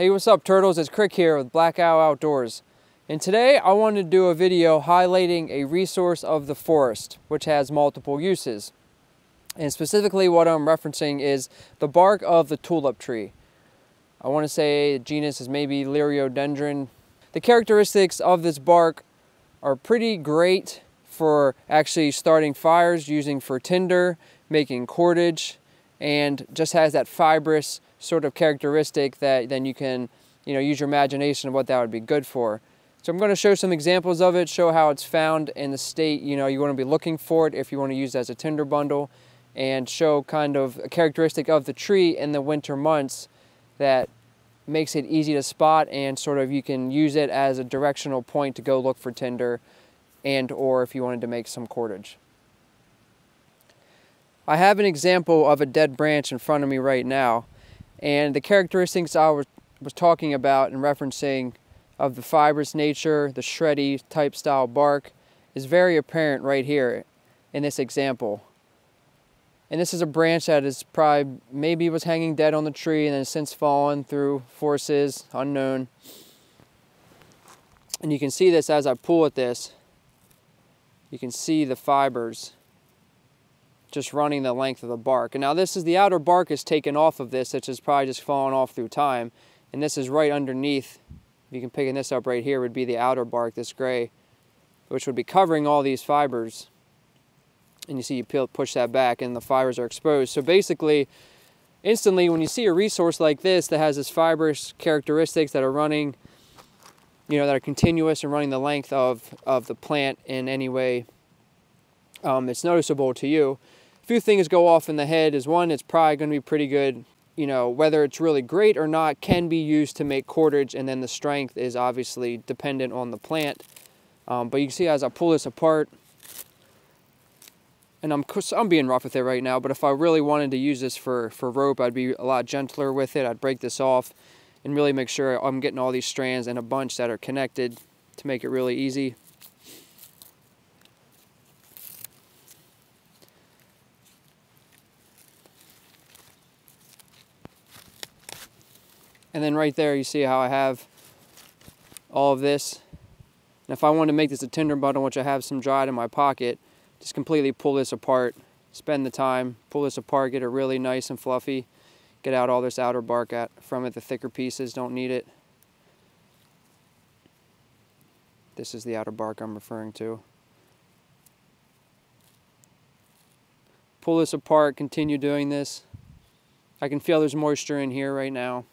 Hey, what's up turtles? It's Krik here with Black Owl Outdoors. And today I wanted to do a video highlighting a resource of the forest, which has multiple uses. And specifically what I'm referencing is the bark of the tulip tree. I want to say the genus is maybe Liriodendron. The characteristics of this bark are pretty great for actually starting fires, using for tinder, making cordage, and just has that fibrous sort of characteristic that then you can you know use your imagination of what that would be good for. So I'm going to show some examples of it, show how it's found in the state you know you want to be looking for it if you want to use it as a tinder bundle and show kind of a characteristic of the tree in the winter months that makes it easy to spot and sort of you can use it as a directional point to go look for tinder and or if you wanted to make some cordage. I have an example of a dead branch in front of me right now and the characteristics I was, was talking about and referencing of the fibrous nature, the shreddy type style bark is very apparent right here in this example. And this is a branch that is probably, maybe was hanging dead on the tree and then since fallen through forces unknown. And you can see this as I pull at this. You can see the fibers just running the length of the bark. And now this is the outer bark is taken off of this, which is probably just fallen off through time. And this is right underneath, if you can pick this up right here, would be the outer bark, this gray, which would be covering all these fibers. And you see you peel, push that back and the fibers are exposed. So basically, instantly when you see a resource like this that has this fibrous characteristics that are running, you know, that are continuous and running the length of, of the plant in any way um, it's noticeable to you few things go off in the head is one, it's probably going to be pretty good. You know, whether it's really great or not can be used to make cordage, and then the strength is obviously dependent on the plant. Um, but you can see as I pull this apart, and I'm, I'm being rough with it right now, but if I really wanted to use this for, for rope, I'd be a lot gentler with it. I'd break this off and really make sure I'm getting all these strands in a bunch that are connected to make it really easy. And then right there you see how I have all of this. And if I wanted to make this a tinder bundle, which I have some dried in my pocket, just completely pull this apart, spend the time, pull this apart, get it really nice and fluffy, get out all this outer bark at, from it, the thicker pieces, don't need it. This is the outer bark I'm referring to. Pull this apart, continue doing this. I can feel there's moisture in here right now.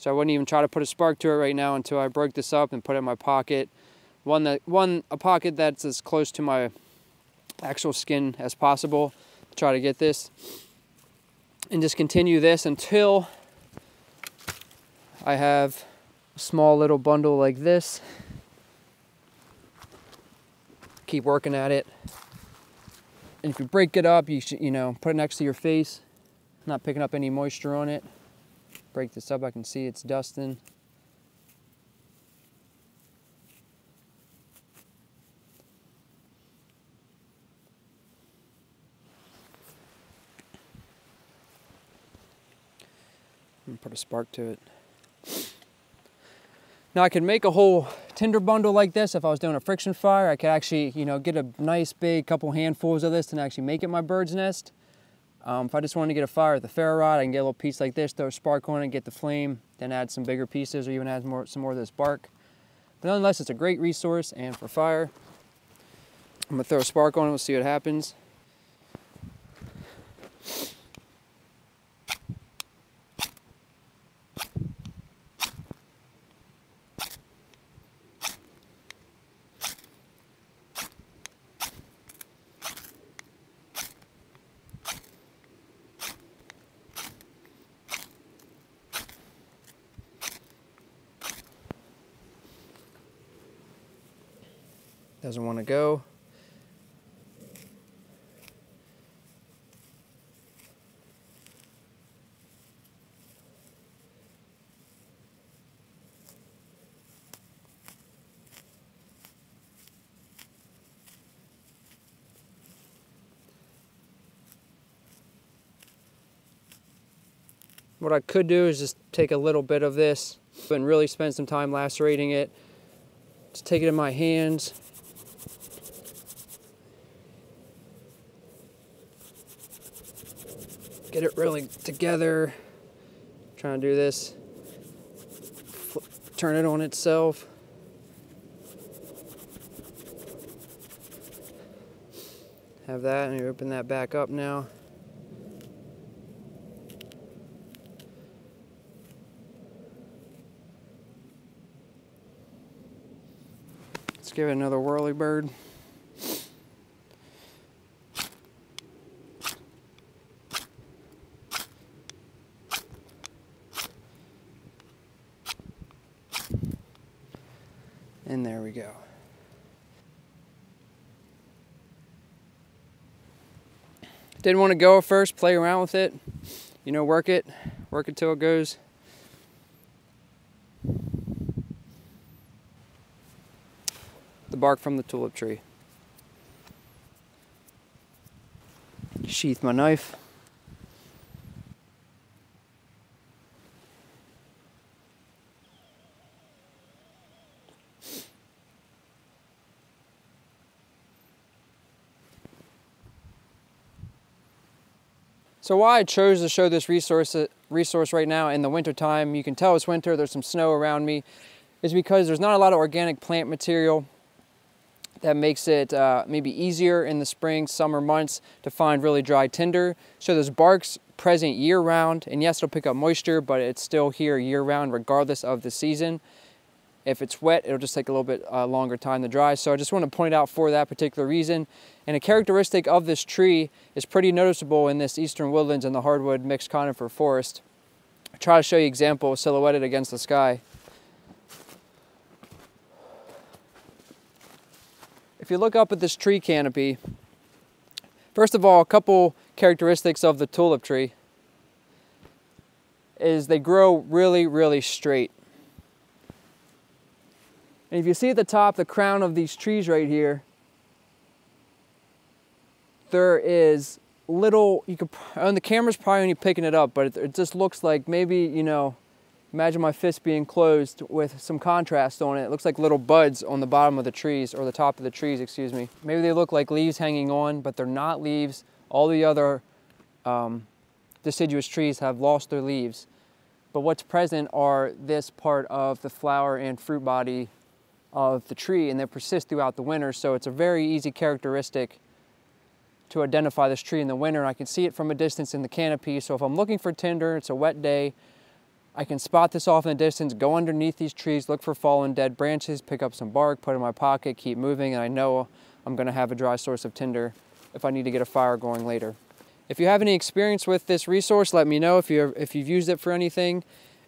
So I wouldn't even try to put a spark to it right now until I broke this up and put it in my pocket. One that one a pocket that's as close to my actual skin as possible. Try to get this and just continue this until I have a small little bundle like this. Keep working at it. And if you break it up, you should, you know, put it next to your face, not picking up any moisture on it break this up, I can see it's dusting. put a spark to it. Now I could make a whole tinder bundle like this if I was doing a friction fire. I could actually, you know, get a nice big couple handfuls of this and actually make it my bird's nest. Um, if I just wanted to get a fire with a ferro rod, I can get a little piece like this, throw a spark on it, get the flame, then add some bigger pieces or even add more, some more of this bark. But nonetheless, it's a great resource and for fire. I'm gonna throw a spark on it, we'll see what happens. doesn't want to go. What I could do is just take a little bit of this and really spend some time lacerating it. Just take it in my hands, Get it really together. trying to do this. Turn it on itself. Have that and you open that back up now. Let's give it another whirly bird. And there we go. Didn't want to go first, play around with it, you know, work it, work it till it goes. The bark from the tulip tree. Sheath my knife. So why I chose to show this resource, resource right now in the winter time, you can tell it's winter, there's some snow around me, is because there's not a lot of organic plant material that makes it uh, maybe easier in the spring, summer months to find really dry tinder. So there's barks present year round, and yes, it'll pick up moisture, but it's still here year round regardless of the season. If it's wet, it'll just take a little bit uh, longer time to dry. So I just want to point out for that particular reason. And a characteristic of this tree is pretty noticeable in this eastern woodlands and the hardwood mixed conifer forest. I'll try to show you example silhouetted against the sky. If you look up at this tree canopy, first of all, a couple characteristics of the tulip tree is they grow really, really straight. And if you see at the top, the crown of these trees right here, there is little, you could, on the camera's probably only picking it up, but it, it just looks like maybe, you know, imagine my fist being closed with some contrast on it. It looks like little buds on the bottom of the trees, or the top of the trees, excuse me. Maybe they look like leaves hanging on, but they're not leaves. All the other um, deciduous trees have lost their leaves. But what's present are this part of the flower and fruit body of the tree and they persist throughout the winter. So it's a very easy characteristic to identify this tree in the winter. I can see it from a distance in the canopy. So if I'm looking for tinder, it's a wet day, I can spot this off in the distance, go underneath these trees, look for fallen dead branches, pick up some bark, put in my pocket, keep moving, and I know I'm gonna have a dry source of tinder if I need to get a fire going later. If you have any experience with this resource, let me know if, you if you've used it for anything.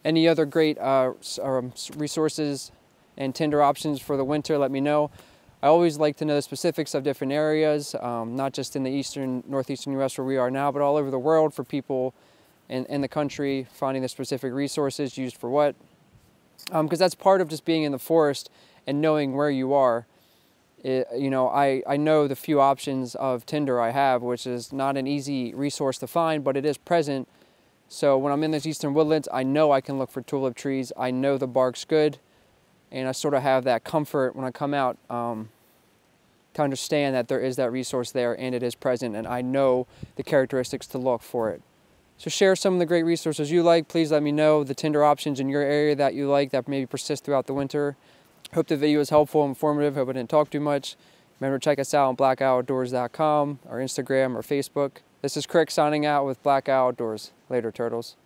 Any other great uh, um, resources and tinder options for the winter, let me know. I always like to know the specifics of different areas, um, not just in the eastern, northeastern US where we are now, but all over the world for people in, in the country, finding the specific resources used for what. Because um, that's part of just being in the forest and knowing where you are. It, you know, I, I know the few options of tinder I have, which is not an easy resource to find, but it is present. So when I'm in those eastern woodlands, I know I can look for tulip trees. I know the bark's good and I sort of have that comfort when I come out um, to understand that there is that resource there and it is present and I know the characteristics to look for it. So share some of the great resources you like. Please let me know the tinder options in your area that you like that maybe persist throughout the winter. Hope the video was helpful and informative. Hope I didn't talk too much. Remember to check us out on blackowloutdoors.com, our Instagram, or Facebook. This is Krik signing out with Black Outdoors. Later, turtles.